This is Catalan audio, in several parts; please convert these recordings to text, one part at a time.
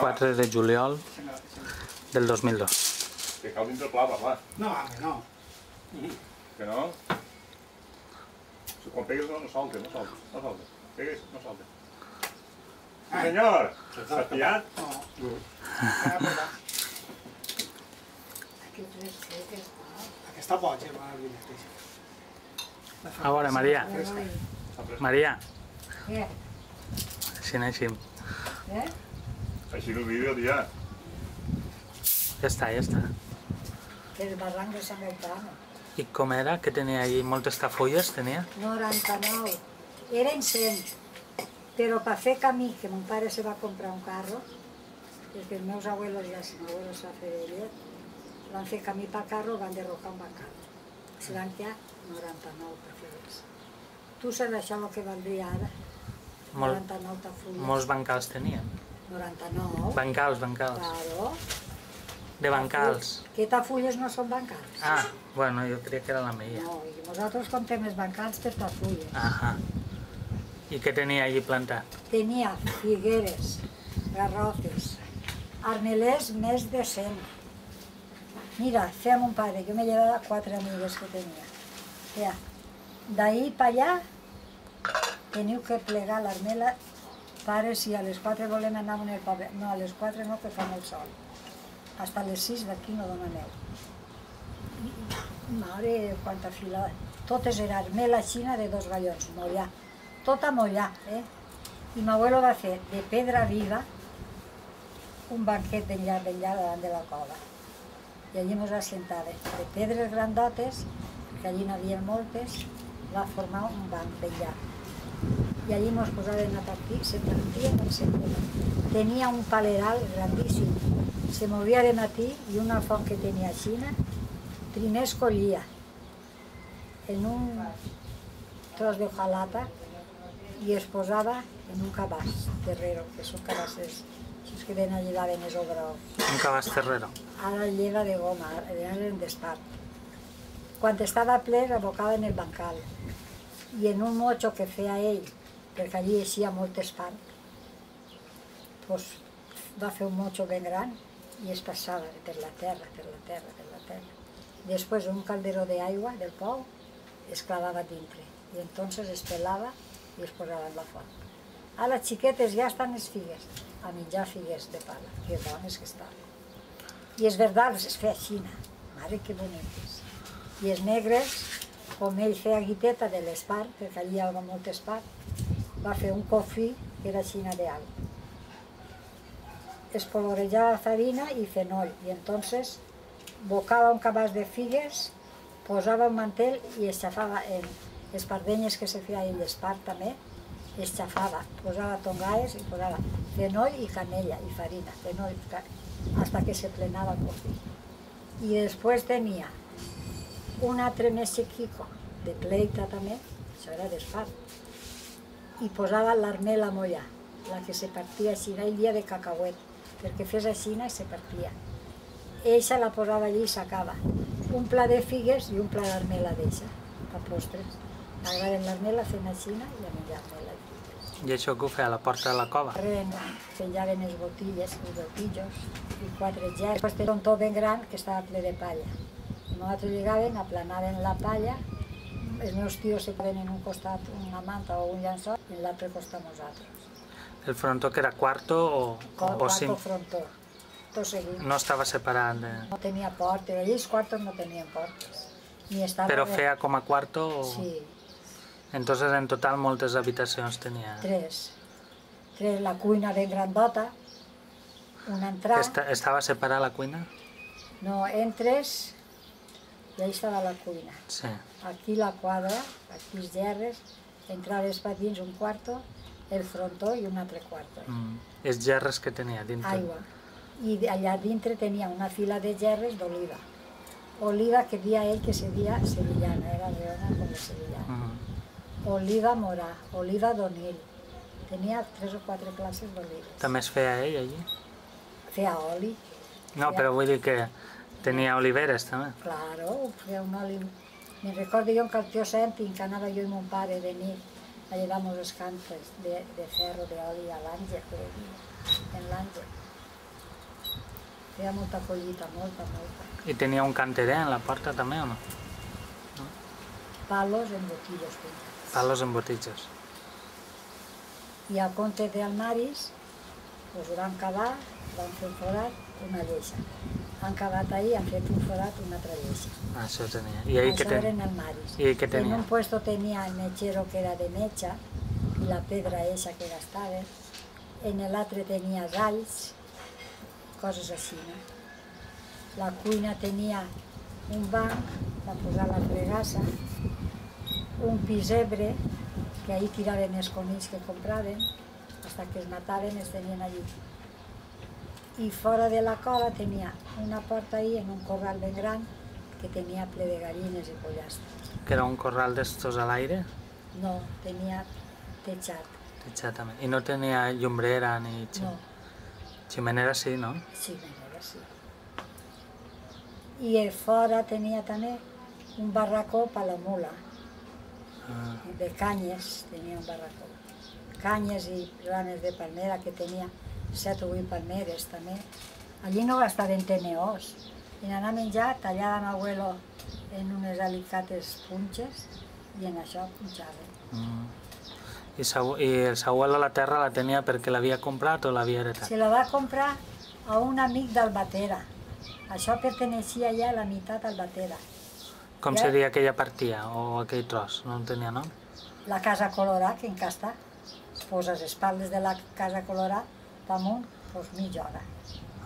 4 de juliol del 2002. Que cau dintre el pla, va, No, home, no. Que no? Si quan pegues no, no salta, no salta, no salta. Pegues, no salta. Sí, senyor! S'ha pillat? No. Aquesta boja, mare meva. A veure, Maria, Maria, Què? així anéssim. Eh? Així el vídeo, tia. Ja està, ja està. El barranc de Sant Gaetano. I com era? Que tenia allí moltes tafulles, tenia? 99. Eren 100. Però per fer camí, que mon pare se va comprar un carro, perquè els meus abuelos ja, si meu abuelo s'ha fet vellet, van fer camí per carro, van derrocar un bancal. Se van quedar 99 per fer res. Tu saps això el que valdria ara? Molt, 99 tafulles. molts bancals tenien. 99. Bancals, bancals. Claro. De bancals. Que tafulles no són bancals? Ah, bueno, jo creia que era la meva. No, i nosaltres comptem els bancals per tafulles. Ahà. I què tenia allí plantat? Tenia figueres, garrofes, armelers més de 100. Mira, feia mon pare, jo me llevava quatre amigues que tenia. Ja. D'ahir per allà teniu que plegar l'armela pare si a les 4 volem anar a el poble. No, a les 4 no, que fa molt sol. Hasta les 6 d'aquí no dona neu. Mare, quanta fila. Totes era armela xina de dos gallons, mollà. Tota mollà, eh? I m'abuelo va fer de pedra viva un banquet d'enllà, d'enllà davant de la cova. I allí ens assentàvem. De pedres grandotes, que allí n'havia moltes, va formar un banc d'enllà. I allí ens posaven a partir, se partia com sempre. Tenia un paleral grandíssim. Se movia de matí i una font que tenia a Xina, primer es collia en un tros de hojalata i es posava en un cabàs terrero, que són cabasses, els que ven allà ven és obra. Un cabàs terrero. Ara el lleva de goma, ara eren d'espart. Quan estava ple, abocava en el bancal. I en un motxo que feia ell, perquè allí eixia molt espart, pues, va fer un motxo ben gran i es passava per la terra, per la terra, per la terra. Després un calderó d'aigua del pou es clavava dintre i entonces es pelava i es posava en la font. A les xiquetes ja estan les figues, a menjar figues de pala, que bones que estaven. I els verdals es feia xina, mare que boniques. I els negres, com ell feia guiteta de l'espart, perquè allí hi havia molt espart, va fer un cofí que era d'aigua. Espolvorejava farina i fenoll, i entonces bocava un cabàs de figues, posava un mantel i es xafava en les pardenyes que se feia en l'espart també, es xafava, posava tongaes i posava fenoll i canella i farina, fenoll, hasta que se plenava el cofí. I després tenia un altre més xiquico, de pleita també, això era d'espart, i posava l'armela molla, la que se partia així, el dia de cacauet, perquè fes així i se partia. Eixa la posava allí i s'acaba. Un pla de figues i un pla d'armela d'eixa, per postres. M'agraden l'armela fent així i a menjar armela. I això que ho feia a la porta de la cova? Ren, penjaven les botilles, els botillos, i quatre gers. Després tenia un to ben gran que estava ple de palla. Nosaltres llegaven, aplanaven la palla, els meus tios se posaven en un costat una manta o un llençol i l'altre costat nosaltres. El frontó que era quarto o, Com o quarto cinc? frontó, tot seguit. No estava separat de... No tenia portes, els quartos no tenien portes. Ni estava Però feia com a quarto o... Sí, Entonces en total moltes habitacions tenia. tres. Tres, la cuina ben grandota, una entrada, Esta, estava separada la cuina? no, entres i ahí estava la cuina. Sí. Aquí la quadra, aquí els gerres, entraves per dins un quarto, el frontó i un altre quarto. Mm. Els gerres que tenia dintre. Aigua. I de- allà dintre tenia una fila de gerres d'oliva. Oliva que dia ell que se dia sevillana, era leona com de sevillana. Mm. Oliva morà, oliva d'onil. Tenia tres o quatre classes d'olives. També es feia ell allí? Feia oli, No, però vull dir que tenia oliveres també. claro, feia un oli. Me'n recordo jo el tio Senti, que anava jo i mon pare de nit a llevar els cantes de, de ferro, d'oli a l'Àngel, en l'Àngel. feia molta collita, molta, molta. I tenia un canterer en la porta també o no? Palos en boquillos tenia. Palos en botitges. I al compte d'Almaris, doncs ho van cavar, van fer un forat, una lleixa. Han cavat ahir, han fet un forat, una lleixa. Ah, Això tenia. I ahí Això què eren tenia? Almaris. I què En tenia? un puesto tenía el mechero que era de mecha y la pedra esa que gastava. En el altre tenia galls, coses així, no? La cuina tenia un banc per posar la fregassa, un pisebre, que ahí tiraven els conills que compraven, hasta que es mataven els tenien allí. I fora de la cova tenia una porta ahí en un corral ben gran que tenia ple de gallines i pollastres. Que era un corral d'estos a l'aire? No, tenia techat. Techat també. I no tenia llumbrera ni xim... No, ximenera sí, no? sí, manera, sí. I fora tenia també un barracó per la mula, Ah, de canyes, tenia un barracó. Canyes i rames de palmera, que tenia set o vuit palmeres també. Allí no gastaven teneors. I anar a menjar, tallaven abuelo en unes alicates punxes i en això punxaven. mm. I, el seu abuelo la terra la tenia perquè l'havia comprat o l'havia heretat? Se la va comprar a un amic d'Albatera. Això perteneixia ja a la meitat al Batera. Com Ja. seria aquella partia o aquell tros? No en tenia nom? La casa Colorà, que encara està, poses espaldes de la casa Colorà, damunt, doncs mitja hora.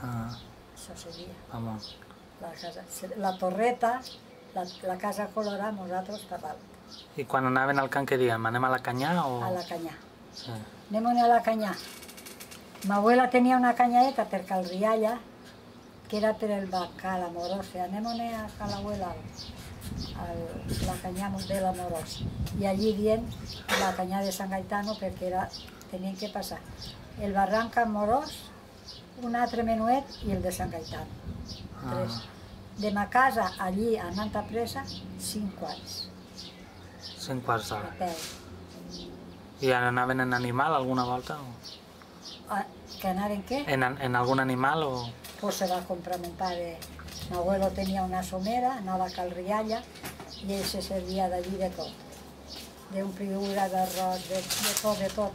Ah, Això seria. vamos. La, casa, la torreta, la, la casa Colorà, nosaltres per dalt, I quan anaven al camp què diem? Anem a la canyà o...? a la canyà. Sí. Anem a la canyà. Ma abuela tenia una canyaeta per Calrialla, que era per el bacal amorós. Anem a a l'abuela, al, la canyà de l'amorós. I allí dient la canyà de Sant Gaetano perquè era, tenien que passar el barranc amorós, un altre menuet i el de Sant Gaetano. Tres. De ma casa, allí, anant a pressa, cinc quarts, Cinc quarts a d'hora. peu. I anaven en animal alguna volta? O... Ah, que anaven què? En, en algun animal o...? pues se va a comprar mi padre. Mi abuelo tenía una somera, anava a Calrialla, i ell se servia d'allí de tot. D'un figura d'arròs, de, de tot, de tot.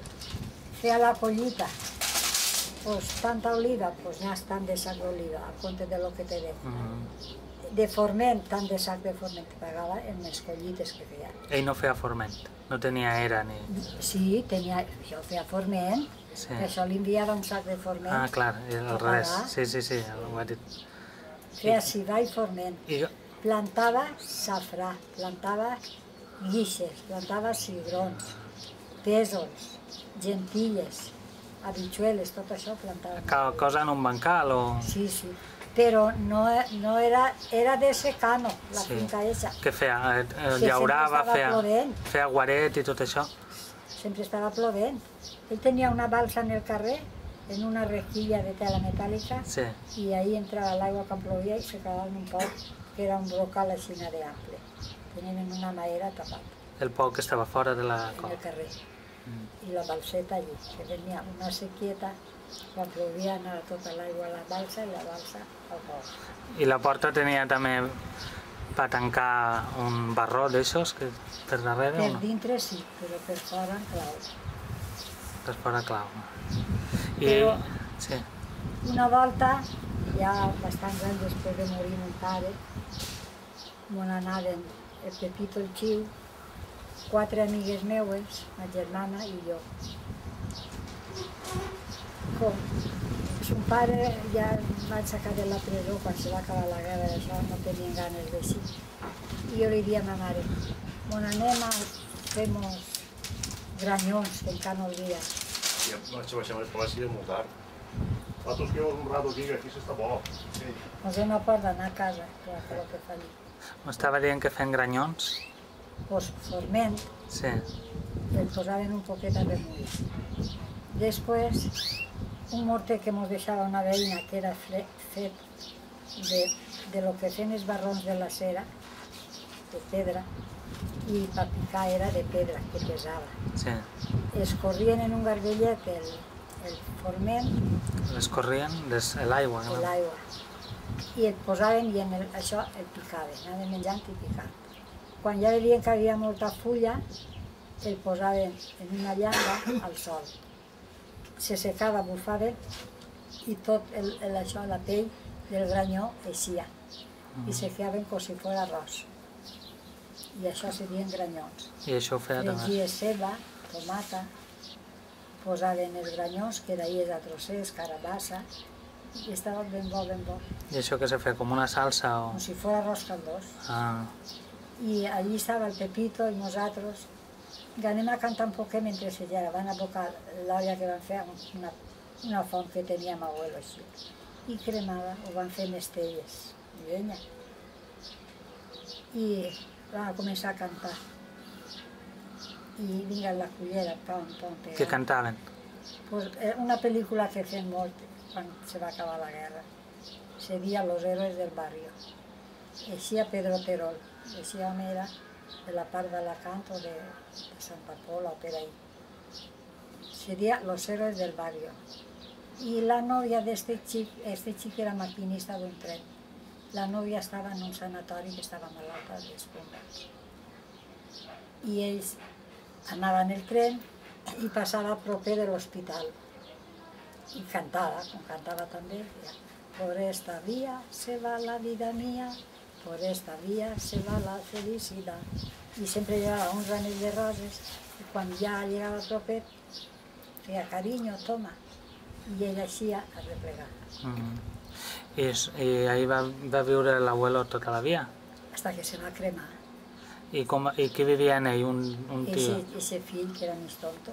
Feia la collita, pues tanta oliva, pues ha tant de sac d'oliva, a compte de lo que te ve. Mm. De forment, tant de sac de forment que pagava en les collites que feia. Ell no feia forment, no tenia era ni... Sí, tenia, jo feia forment, Sí. per això li enviava un sac de forment. Ah, clar, al revés. Sí, sí, sí, ho ha dit. Feia cibà i forment. I, plantava safrà, plantava guixes, plantava cigrons, pèsols, gentilles, habichueles, tot això plantava. cada cosa en un bancal o... Sí, sí, però no, no era, era de secano, la Sí. finca esa. Què feia? Eh, eh, Llaurava, feia, plovent. feia guaret i tot això? Sempre estava plovent. Ell tenia una balsa en el carrer, en una rejilla de tela metàl·lica, Sí. i ahí entrava l'aigua quan plovia i se quedava en un pot que era un brocal així d'ample. Tenien en una maera tapat. El pou que estava fora de la cova. el carrer. I la balseta allí, que venia una sequieta, quan plovia anava tota l'aigua a la balsa i la balsa al pou. I la porta tenia també per tancar un barró d'aixòs que per darrere o Per no? dintre sí, però per fora en clau. Per fora clau. I, Però- sí. Una volta, ja bastant anys després de morir mon pare, on anaven el Pepito el Xiu, quatre amigues meues, ma germana i jo. Com son pare ja van sacar de la presó quan se va acabar la guerra, això no tenien ganes d'així. I jo li dia a ma mare, on anem a femos grañons, que encara no el dia. Ja vaig baixar més fàcil i molt tard. Nosaltres quedamos un rato aquí, que aquí s'està bo. Sí. A port d'anar a casa, clar, per lo que fa allí. M'estava dient que fent granyons. Pues forment, Sí. el posaven un poquet a remull. Després, un morter que mos deixava una veïna que era fet de, de lo que feien els barrons de la cera, de pedra, i per picar era de pedra, que pesava. Sí. Es corrien en un garbellet el, el forment Les corrien des l'aigua. No? l'aigua. i el posaven i en el, això el picaven, anaven menjant i picant. Quan ja veien que havia molta fulla, el posaven en una llanga al sol. Se secava, bufaven i tot el, el, això, la pell del granyó eixia i se feaven com si fos arròs. I això serien granyons. I això ho feia també. Fregies ceba, tomata, posaven els granyons, que d'ahir a trossers, carabassa, i estava ben bo, ben bo, I això que se feia com una salsa o... com si fos arròs caldós. Ah, I allí estava el Pepito i nosaltres. I anem a cantar un poquet mentre se llera. Van abocar l'olla que van fer amb una, una font que tenia amb abuelo així. I cremava, ho van fer amb estelles. Llenya. I van començar a cantar. I vinga la cullera, pam, pam, que pegant. cantaven. Pues, eh, una pel·lícula que fem molt quan se va acabar la guerra. Seria Los héroes del barrio. Eixia Pedro Terol. Eixi home era de la part d'Alacant o de, de Santa Pola o per ahí. Seria Los héroes del barrio. Y la novia de este chic, este chic era maquinista d'un tren. La novia estava en un sanatori que estava malalta d'espuma. I ells anaven en el tren i passava proper de l'hospital. Y cantaba, com cantava també, decía, por esta vía se va la vida mía, por esta vía se va la felicidad. Y sempre llevaba un ramell de roses, i quan ja llegava proper, feia carinyo, toma, i ell així a replegar, Mm. I, és- I ahí va, va viure l'abuelo tota la vida. hasta que se va cremar. I, com, i qui vivia en ell? Un, un tio? Ese, ese fill que era més tonto,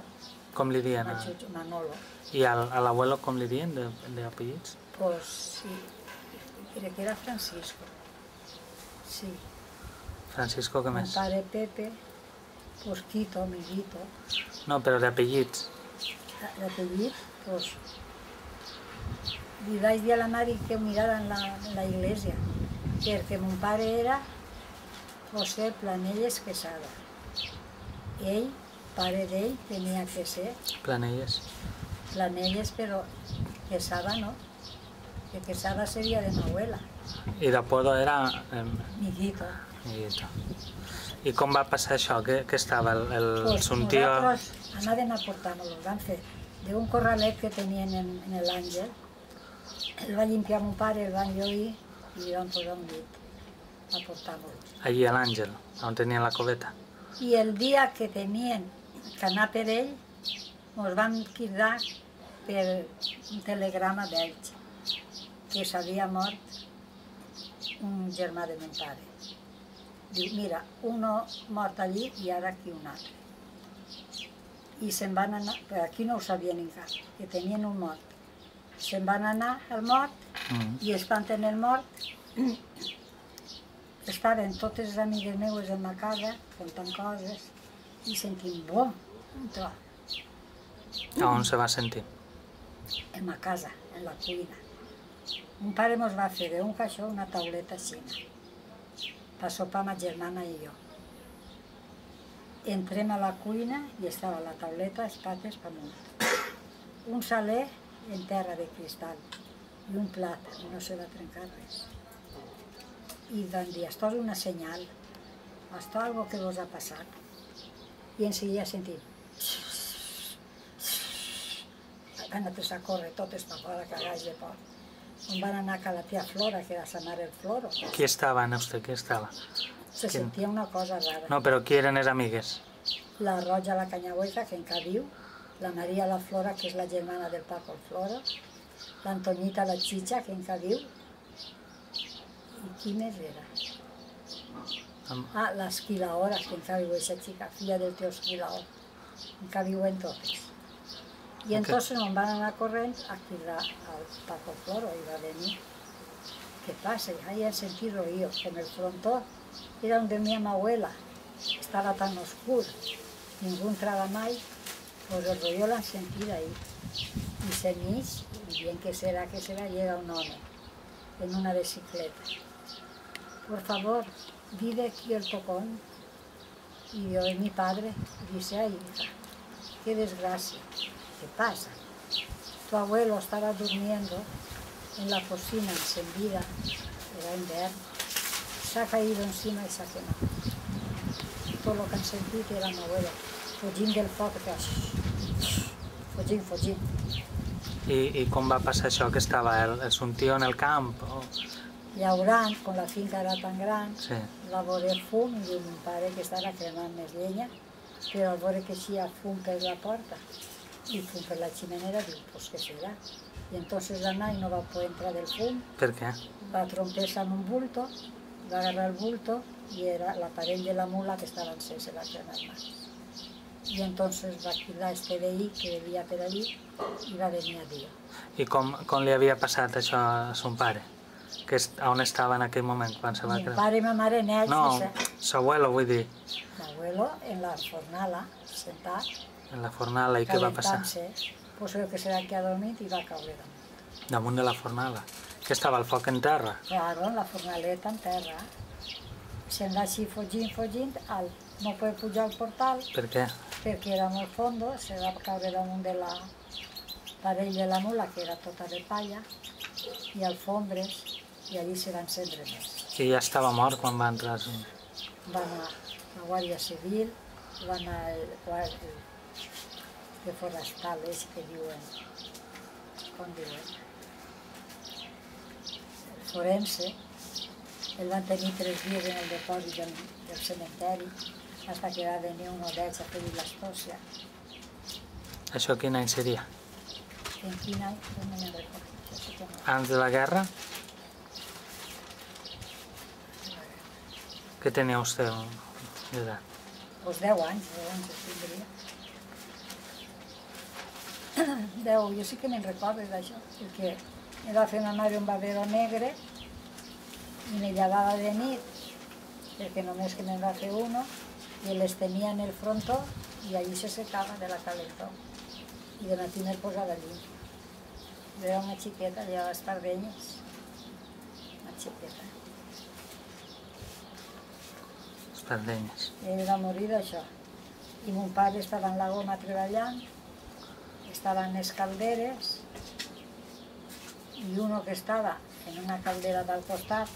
Com li diuen? a- Machucho, Manolo, I al, a l'abuelo com li diuen de, de apellits? pues sí, crec que era Francisco. Sí, Francisco, què mi més? pare Pepe, pues Quito, Miguito, No, però d'apellits. l'apellit, pues, li vaig dir a la mare que ho mirara en la, en la iglesia, perquè mon pare era José Planelles Quesada. Ell, pare d'ell, tenia que ser Planelles. Planelles, però Quesada no, que Quesada seria de ma abuela, I d'apodo era... Eh, Miguito. Miguelito. I com va passar això? Què, què estava? El, el, Pues son tío... nosaltres anaven a portar-nos, van fer d'un corralet que tenien en, en l'Àngel, el va limpiar mon pare, el van lluir i li van posar un llit a portar-nos. Allí a l'Àngel, on tenia la coveta. I el dia que tenien que anar per ell, ens van cridar per un telegrama d'ells, que s'havia mort un germà de mon pare. Diu, mira, uno mort allí i ara aquí un altre. I se'n van anar, però aquí no ho sabien encara, que tenien un mort. Se'n van anar al mort Mm. i espanten el mort. Estaven totes les amigues meues en ma casa, contant coses, i sentim bom, un tro, A on se va sentir? en ma casa, en la cuina. Un pare mos va fer d'un caixó una tauleta xina, per sopar ma germana i jo. Entrem a la cuina i estava la tauleta, espates per amunt. Un saler en terra de cristal i un plat, no se va trencar res. I van dir, esto és una senyal, esto algo que vos ha passat. I en seguida sentim, van a córrer totes per fora, cagats de por. On van a la tia Flora, que era sa mare el Floro. Qui estava, no sé, qui estava? Se Quin? sentia una cosa rara. No, però qui eren les amigues? La Roja la Canyagüesa, que encara viu, la Maria la Flora, que és la germana del Paco el Floro, l'Antonita la Chicha, que encara viu, i qui més era? Am- Ah, l'Esquilaora, que encara viu aquesta xica, filla del teu Esquilaor, encara viuen totes. I Ok. entonces on van anar corrent a cridar al Paco Floro i va venir. ¿Qué pasa? Y ahí he sentido yo, con el frontón, era donde mi abuela, estaba tan oscuro, ningú entrava mai, pues el rollo l'han sentit ahí. I se mig, i bien que serà que serà, llega un home en una bicicleta. Por favor, vive aquí el tocón. Y yo, es mi padre, y dice, ay, hija, qué desgracia, ¿qué pasa? Tu abuelo estaba durmiendo en la cocina encendida era invierno. Se ha caído encima y se ha quemado. Todo lo que han sentido era mi abuelo. Fugint del foc, que. Fugint, fugint. I, I com va passar això que estava el, el son tio en el camp? O... Llaurant, com la finca era tan gran, Sí. va veure fum i diu mon pare que estava cremant més llenya, però al veure que hi ha fum la porta i fum per la ximenera, diu, pues què serà? I entonces anar i no va poder entrar del fum, Per què? va trompar-se en un bulto, va agarrar el bulto i era l'aparell de la mula que estava encès, se va cremar más. I entonces va cridar este veí que vivia per allí i va venir a dir. I com, com li havia passat això a son pare? Que est, on estava en aquell moment quan se va Mi cremar? pare i ma mare nets, No, no. su abuelo, vull dir, l'abuelo en la fornala, sentat, en la fornala, i què va passar? veu que se va quedar dormit i va caure damunt. Damunt de la fornala. Que estava el foc en terra. Claro, la fornaleta en terra. Se'n va així fugint, fugint, al, no poder pujar al portal Per què? perquè era molt fondo, se va caure damunt de la parell de la mula, que era tota de palla, i alfombres, i allí se va encendre més. I ja estava mort quan va entrar. Va anar la Guàrdia Civil, va anar el, el, de forestal, és que diuen, com diuen, el forense, el van tenir tres dies en el depòsit del, del cementeri, hasta que va venir uno d'ells a fer-li l'astòcia. Això quin any seria? En quin any? No me'n recordo. Que. Abans de la guerra? Què tenia vostè d'edat? Pues 10 anys, 10 anys tindria. 10, jo sí que me'n recordo d'això, perquè me va fer una mare un babero negre i me llevava de nit, perquè només que me'n va fer uno, i les tenia en el frontó i allí se secava de la calentor. I de matí me'l posava allí. Jo era una xiqueta, llevava espardenyes. Una xiqueta. Espardenyes. Ell va morir d'això. I mon pare estava en la goma treballant, estava en les calderes, i uno que estava en una caldera del costat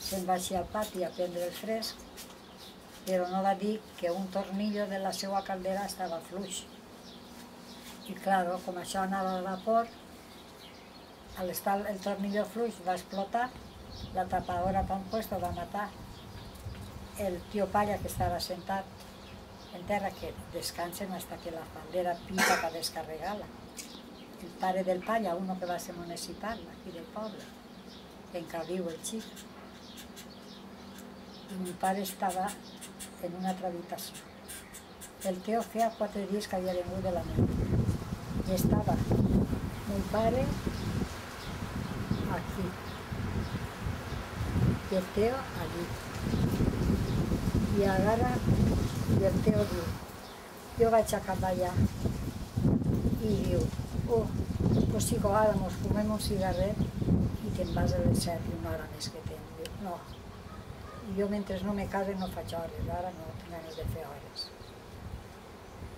se'n va així al pati a prendre el fresc, però no va dir que un tornillo de la seva caldera estava fluix. I claro, com això anava al vapor, al estar el tornillo fluix va explotar, la tapadora pan puesto va matar el tío Palla que estaba sentado en terra que descansen hasta que la faldera pica para descarregarla. El padre del Palla, uno que va a ser municipal aquí del poble, en Caliu el chico. Y mi padre estaba en una altra. El teo feia quatre dies que havia vengut de la neu. I estava mi pare aquí i el teo allí. I agarra i el teo diu, jo vaig a cap allà. I diu, oh, pues sí, ara mos fumem un cigarret i te'n vas a les set i una hora més que tens. Diu, no, jo mentre no me case no faig hores, ara no tinc ganes de fer hores.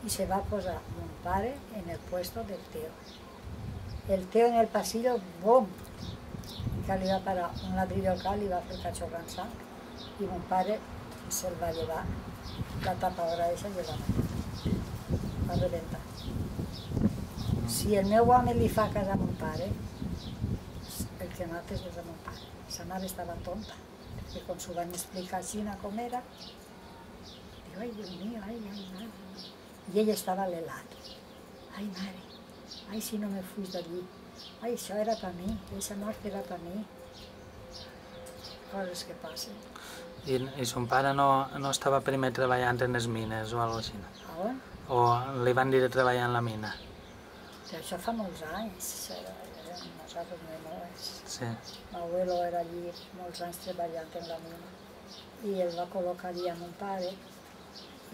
I se va posar mon pare en el puesto del teo. El teo en el pasillo, ¡bom! que li va parar un ladrillo al cal i va fer cachorrant sang i mon pare se'l va llevar la tapadora i el va rebentar. Si el meu home li fa cas a mon pare, el que mates és a mon pare. Sa mare estava tonta, perquè quan s'ho van explicar així com era, diu, ai, Déu mío, ai, ai, mare. I ell estava a l'helat. Ai, mare, ai, si no me fuis d'allí. Ai, això era per mi, aquesta mort era per mi. Coses que passen. I, i son pare no, no estava primer treballant en les mines o alguna cosa així? On? O li van dir de treballar en la mina? Però això fa molts anys, era, era nosaltres menors. Sí. L'abuelo era allí molts anys treballant en la mina i el va col·locar allí a mon pare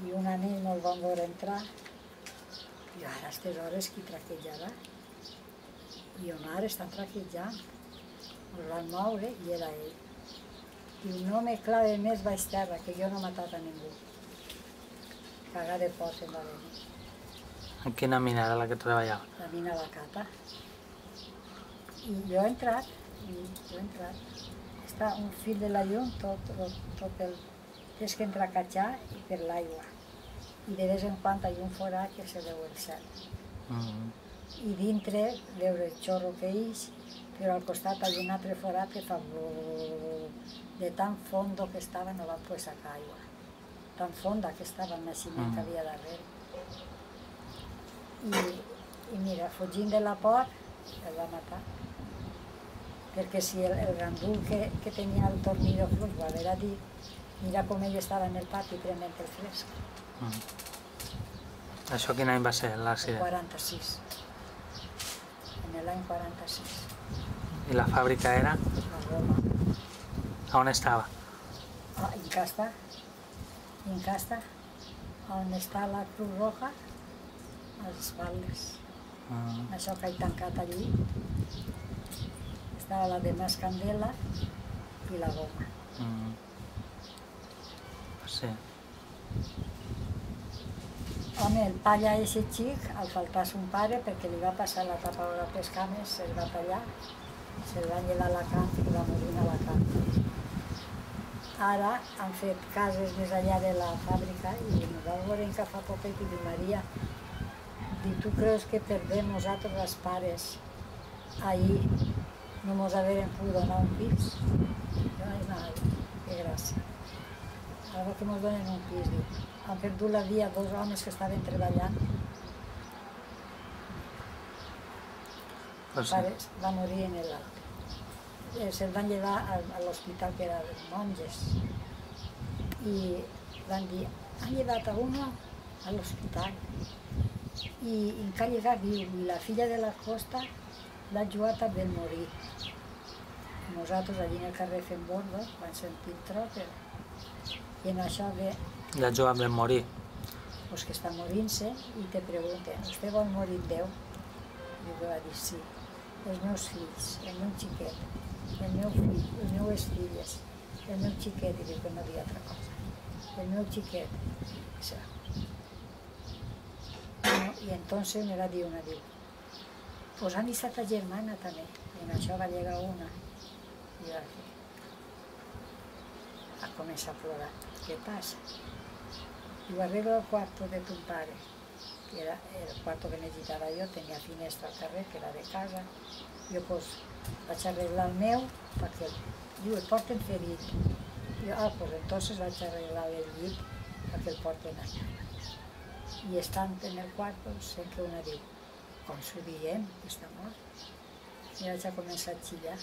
i una nit no el van veure entrar i ara a aquestes hores qui traquejarà? I jo, mare, estan traquejant. El van moure i era ell. Diu, no me clave més baix terra, que jo no he matat a ningú. Cagar de por se'n va venir. En quina mina era la que treballava? la mina la cata. I jo he entrat, i jo he entrat. està un fil de la llum, tot, tot, tot el... Tens que entrar a catxar i per l'aigua. I de vez en quan hi ha un forat que se veu el cel. Mm. I dintre veure el xorro que ix, però al costat hi ha un altre forat que fa de tan fondo que estava no van poder sacar aigua. Tan fonda que estava el naixement que havia darrere. I, I mira, fugint de la por, el va matar. Perquè si el, el gandul que, que tenia el tornillo fluix va haver a dir, mira com ell estava en el pati prenent el fresc. Mm. Això quin any va ser, El l'accident? 46. En l'any 46. I la fàbrica era? On estava? Ah, en Casta. En Casta. On està la Cruz Roja, a les Baldes. Mm. Això que he tancat allí. Estava la de Mas Candela i la Goma. Mm. Sí. Home, el palla ese xic, al faltar son pare, perquè li va passar la tapadora pels cames, se'l va tallar, se'l va llevar a Alacant i va morir a Alacant. Ara han fet cases més allà de la fàbrica i ens va veure que fa poquet i diu Maria, di, tu creus que perdem nosaltres els pares ahir no mos haverem pogut donar un pis? Ai, mare, que gràcia. Ara que mos donen un pis, diu, han perdut la vida dos homes que estaven treballant. El sí. pare va morir en el... Eh, se'l van llevar a, a l'hospital que era de monges i van dir, han llevat a uno a l'hospital i encara llega viu i la filla de la costa l'ha jugat a ben morir. Nosaltres allí en el carrer fent bordo van sentir el tro però... i en això ve Ja Joan vam morir. pues que està morint-se i te pregunten, vostè vol morir Déu? I jo va dir, sí. Els meus fills, el meu xiquet, el meu fill, les meues filles, el meu xiquet, i diu que no havia altra cosa. El meu xiquet. Això. I entonces me va dir una, diu, pues han deixat ta germana també. I en això va llegar una. I va fer. Va començar a plorar. Què passa? Digo, arreglo el cuarto de tu padre, que era el cuarto que necesitaba yo, tenía finestra al carrer, que era de casa. Jo, pues, vaig arreglar el meu, perquè, diu, el porten ferit. Jo, ah, pues entonces vaig arreglar el llit perquè el porten allà. I estant en el cuarto, sent que una diu, com s'ho diem, que està mort. I vaig a començar a xillar.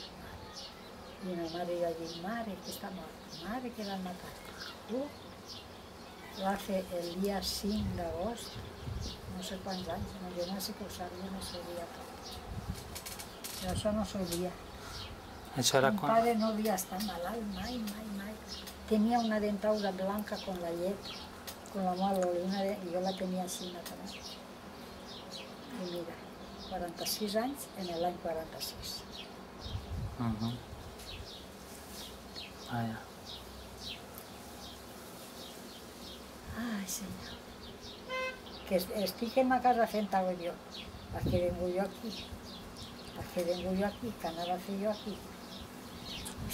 I una mare va dir, mare, que està mort, mare, que l'han matat. Uh, va fer el dia 5 d'agost, no sé quants anys, no, jo no sé que ho sabia, no sabia tot. Però això no sabia. Això era Mi quan... padre no havia estat malalt mai, mai, mai. Tenia una dentadura blanca con la llet, con la de... i jo la tenia així també. I mira, 46 anys en l'any 46. Mhm. Vaja. Ai, senyor. Que est- estic en ma casa fent alguna jo. Per què vengo jo aquí? Per què vengo jo aquí? Què anava a fer jo aquí?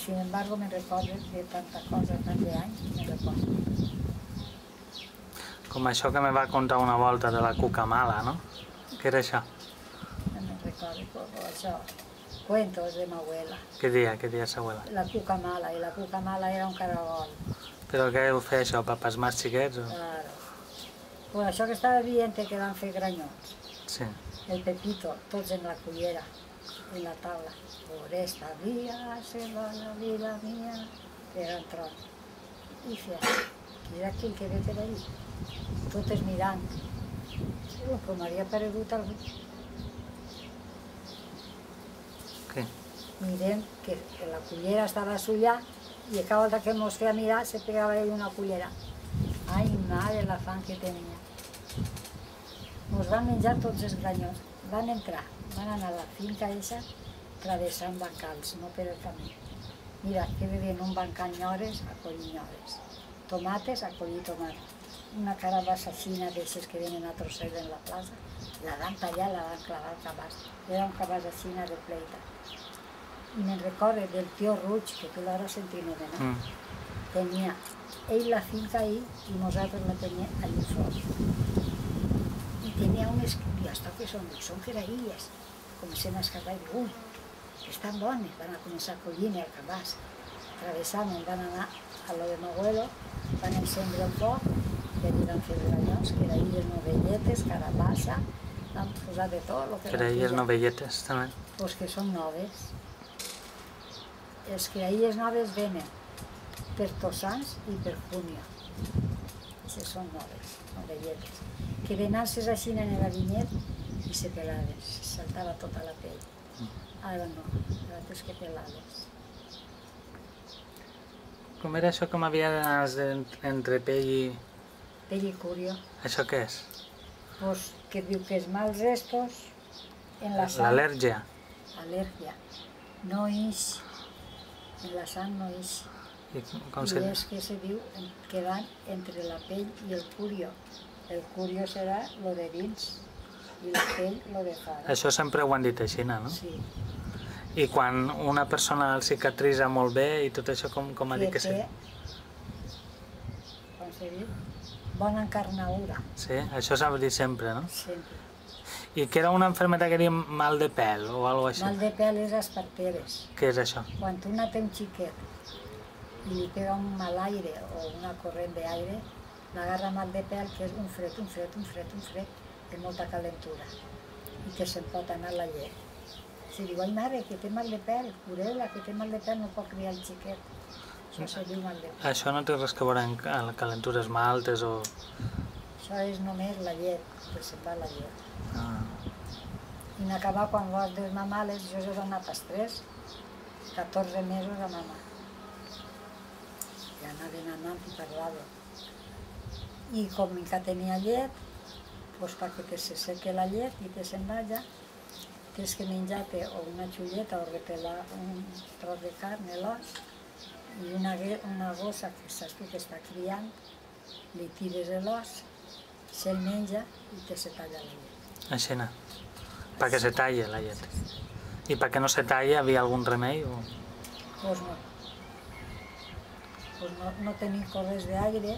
Sin embargo, me recordo de tanta cosa, tant d'anys, me recordo. Com això que me va contar una volta de la cuca mala, no? Què era això? No me recordo això. Cuentos de mi abuela. Què dia, què dia s'abuela? La cuca mala, i la cuca mala era un caragol. Però què heu fet això, per més xiquets? O... Claro. Pues això que estava dient que van fer granyons. Sí. El Pepito, tots en la cullera, en la taula. Por esta vía se va la vida mía, era tron. I feia, qui era aquell que ve per allí? Totes mirant. Uh, però m'havia aparegut algú. Què? Mirem que la cullera estava suya i a cada volta que mos feia mirar se pegava ell una cullera. Ai, mare, la fan que tenia. Mos van menjar tots els granyons. Van entrar, van anar a la finca eixa travessant bancals, no per el camí. Mira, que bevien un bancal nyores a collir nyores. Tomates a collir tomates. Una carabassa xina d'aixes que venen a trosset en la plaça, la van tallar, la van clavar al cabàs. Era un cabàs de xina de pleita. I me'n recorde del tio Ruig, que tu l'hora sentit anomenar. Mm. Tenia ell la finca ahí i nosaltres la teníem allí fora. I tenia unes crias, que són, són queraïes. Comencem a escarbar i ui, estan bones. Van a començar a collir el cabàs. Travessant, van anar a lo de Moguelo, van encendre el foc, i allí van fer grallons, queraïes novelletes, carabassa, van posar de tot. Lo que Creïes pillar. novelletes, també. Pues que són noves. Els creïes noves venen per Tossans i per Junio. Aquestes són noves, novelletes. Que venasses així en el vinyet i se pelaven, se saltava tota la pell. Ara no, ara tens que pelar-les. Com era això que m'havia d'anar en- entre pell i... Pell i curio, Això què és? pues, que diu que els mals estos en la sang, L'al·lèrgia. al·lèrgia, no ix, en la sang no ix. Com I és que se diu que van entre la pell i el curio. El curio serà lo de dins i la pell lo de fora. Això sempre ho han dit així, no? Sí, I quan una persona el cicatritza molt bé i tot això, com, com ha dit que sí? té, com se diu, bona encarnadura, Sí, això s'ha dit sempre, no? sempre. I que era una enfermedad que diuen mal de pèl o algo així. Mal de pèl és esparteres. Què és això? Quan una té un xiquet li pega un mal aire o una corrent d'aire, l'agarra mal de pèl, que és un fred, un fred, un fred, un fred, de molta calentura, i que se'n pot anar la llet. Si diu, ai mare, que té mal de pèl, cureu-la, que té mal de pèl, no pot criar el xiquet. Això se diu mal de pèl. Això no té res que veure amb calentures maltes o... Això és només la llet, que se'n va la llet. Ah. I en acabar, quan vols desmamar, jo he donat als 3, 14 mesos a mamar. Anaven anant i parlaven. I com que tenia llet, doncs perquè te se seque la llet i te se'n vaya, tens que menjar-te o una xulleta o repelar un tros de carn, l'os, i una, una gossa que saps tu que està criant, li tires l'os, se'l menja i te se talla la llet. Així no. Perquè se talla la llet. I perquè no se talla, havia algun remei? O... Pues no. Pues no, no tenir corres d'aire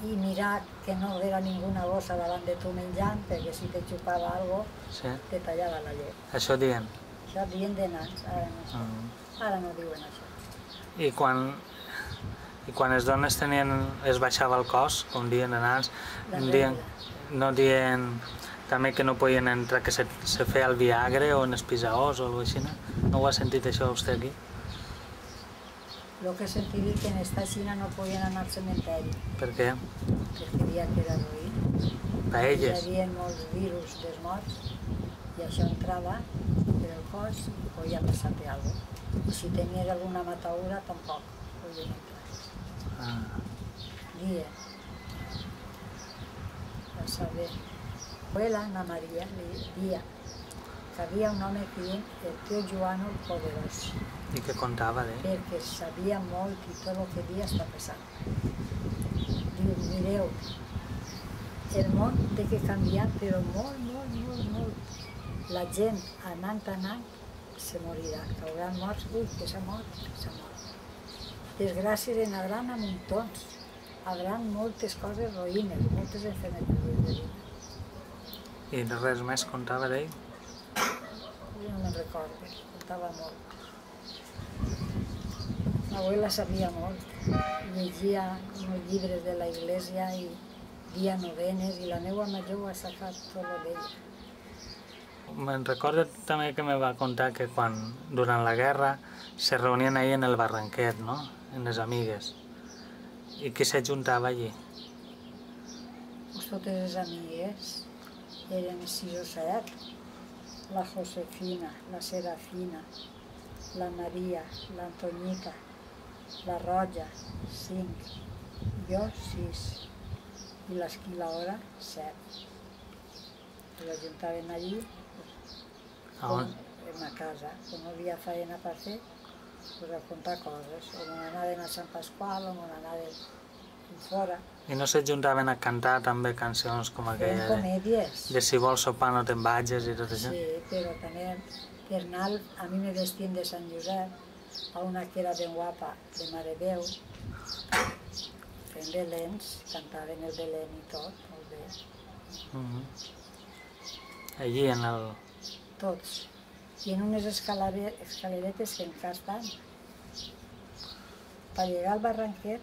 i mirar que no vera ninguna gossa davant de tu menjant, perquè si te xupava algo, Sí? te tallava la llet. Això dient. Això dient de nans, ara no, sé. Mm. ara no diuen això. I quan, I quan les dones tenien, es baixava el cos, com diuen en nans, dient, no dient també que no podien entrar, que se, se feia el viagre o en els pisaors o alguna cosa així. No ho ha sentit això vostè aquí? El que he sentit dir que en esta Xina no podien anar al cementeri, Per què? perquè havia que era ruïn. Paelles. Hi havia molts virus dels morts i això entrava per el cos i podia passar-te alguna cosa. I si tenies alguna matadura, tampoc podien entrar. Ah, Día. A saber. Abuela, Ana María, le había un home que deien el tio Joan el Poderós, I què contava d'ell? perquè sabia molt i tot el que havia està passant. Diu, mireu, el món té que canviar, però molt, molt, molt, molt. La gent, anant, anant, se morirà. Cauran morts, ui, que s'ha mort, que s'ha mort. Desgràcies en hauran a muntons. Hauran moltes coses roïnes, moltes enfermedades de vida. I res més contava d'ell? Jo no me'n recordo, contava molt. L'abuela sabia molt, llegia uns llibres de la iglesia i dia novenes i la meva major ho ha sacat tot lo d'ella. Me'n recordo també que me va contar que quan, durant la guerra, se reunien ahí en el barranquet, no? En les amigues. I qui se juntava allí? Pues totes les amigues eren sis o set. La Josefina, la Serafina, la Maria, l'Antoñita, la Roja, cinc, jo sis, i l'Esquilahora, set. I la juntaven allí, A on? en la casa, com no havia feina per fer, pues a contar coses, o me n'anaven a Sant Pasqual, o me n'anaven fora, I no se juntaven a cantar també cançons com aquella de, comèdies. de si vols sopar no te'n vagis i tot això? Sí, però també Bernal, a mi me vestien de Sant Josep, a una que era ben guapa, de Mare Déu, fent Belens, cantaven el Belén i tot, molt bé, Mhm. Allí en el... tots. I en unes escaleretes que encara estan. Per llegar al barranquet,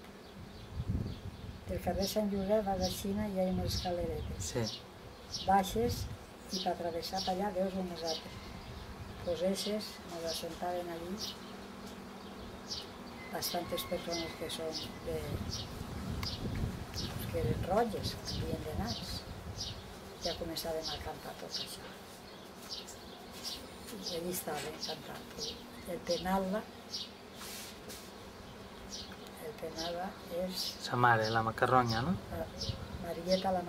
del carrer Sant Josep a la Xina hi ha unes escaleretes. Sí. baixes i per travessar per allà veus unes altres. Pues eixes, ens assentaven allí, bastantes persones que són de... que eren roges, que havien de nats. Ja començàvem a cantar tot això. I allí estàvem cantant. El Penalba, el Penalba és Sa la macarronya, no? la Marieta la.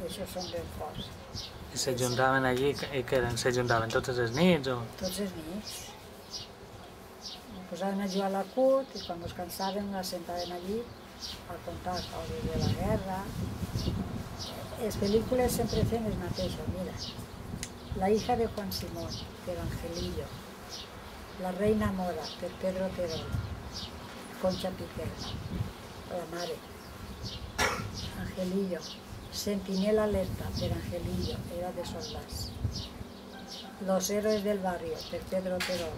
I això són ben forts. I se juntaven allí, i que eren? Se juntaven totes les nits o... Tots els nits. Ens posaven a jugar a la CUT i quan ens cansàvem ens sentaven allí a contar coses de la guerra. Les pel·lícules sempre fem les mateixes, mira. La hija de Juan Simón, per Angelillo. La reina Mora, per Pedro Terol. Concha Piquer, la mare. Angelillo. Sentinela alerta, per Angelillo, era de soldats. Los héroes del barrio, per Pedro Terol.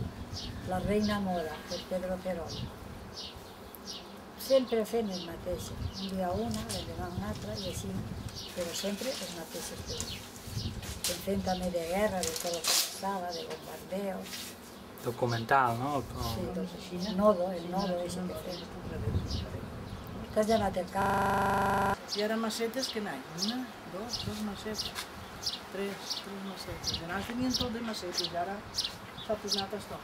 La reina Mora, per Pedro Terol. Sempre fent les mateixes. Un dia una, l'endemà una altra i així, però sempre les mateixes pel·lícules. En fem també de guerra, de tot el que passava, de bombardeos. Documental, no? O, Sí, tot així. Nodo, el nodo, això que fem. T'has llenat el cap. Si eren macetes, que n'hi ha? Una, dos, dos macetes. Tres, tres macetes. I abans tenien tot de macetes i ara s'ha tornat a esto.